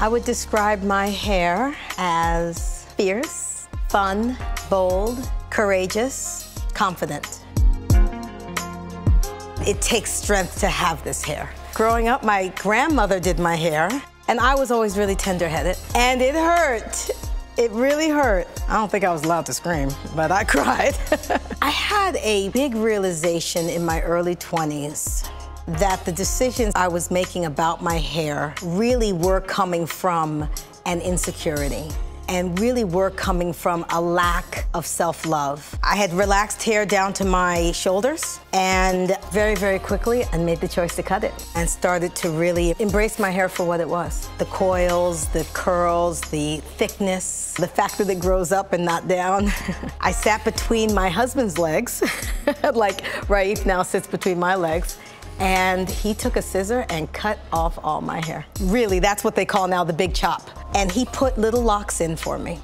I would describe my hair as fierce, fun, bold, courageous, confident. It takes strength to have this hair. Growing up, my grandmother did my hair, and I was always really tender-headed, and it hurt. It really hurt. I don't think I was allowed to scream, but I cried. I had a big realization in my early 20s that the decisions I was making about my hair really were coming from an insecurity and really were coming from a lack of self-love. I had relaxed hair down to my shoulders and very, very quickly I made the choice to cut it and started to really embrace my hair for what it was. The coils, the curls, the thickness, the fact that it grows up and not down. I sat between my husband's legs, like Raif now sits between my legs, and he took a scissor and cut off all my hair. Really, that's what they call now the big chop. And he put little locks in for me.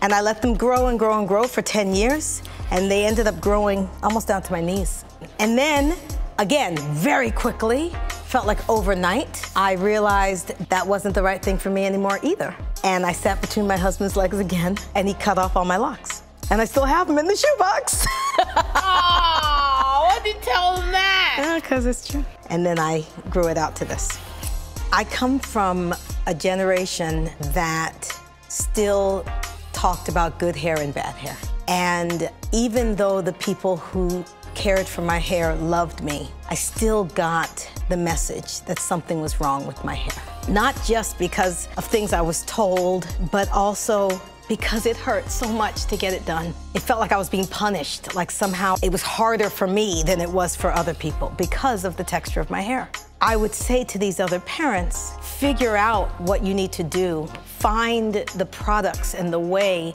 And I let them grow and grow and grow for 10 years, and they ended up growing almost down to my knees. And then, again, very quickly, felt like overnight, I realized that wasn't the right thing for me anymore either. And I sat between my husband's legs again, and he cut off all my locks. And I still have them in the shoebox. oh, why did you tell him that? Because it's true. And then I grew it out to this. I come from a generation that still talked about good hair and bad hair. And even though the people who cared for my hair loved me, I still got the message that something was wrong with my hair. Not just because of things I was told, but also because it hurt so much to get it done. It felt like I was being punished, like somehow it was harder for me than it was for other people because of the texture of my hair. I would say to these other parents, figure out what you need to do. Find the products and the way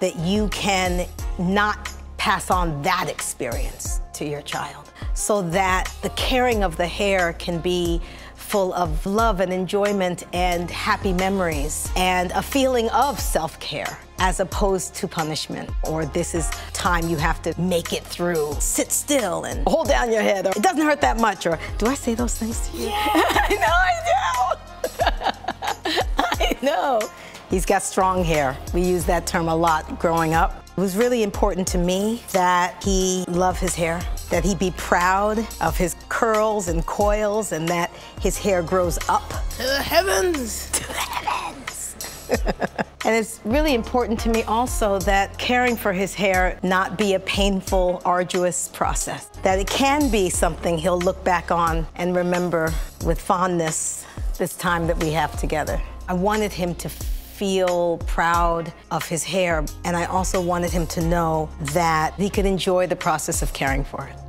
that you can not pass on that experience to your child so that the caring of the hair can be full of love and enjoyment and happy memories and a feeling of self-care as opposed to punishment or this is time you have to make it through. Sit still and hold down your head or it doesn't hurt that much or do I say those things to you? Yeah. I know I do. I know. He's got strong hair. We use that term a lot growing up. It was really important to me that he love his hair, that he be proud of his curls and coils, and that his hair grows up. To the heavens! To the heavens! and it's really important to me also that caring for his hair not be a painful, arduous process. That it can be something he'll look back on and remember with fondness this time that we have together. I wanted him to feel proud of his hair. And I also wanted him to know that he could enjoy the process of caring for it.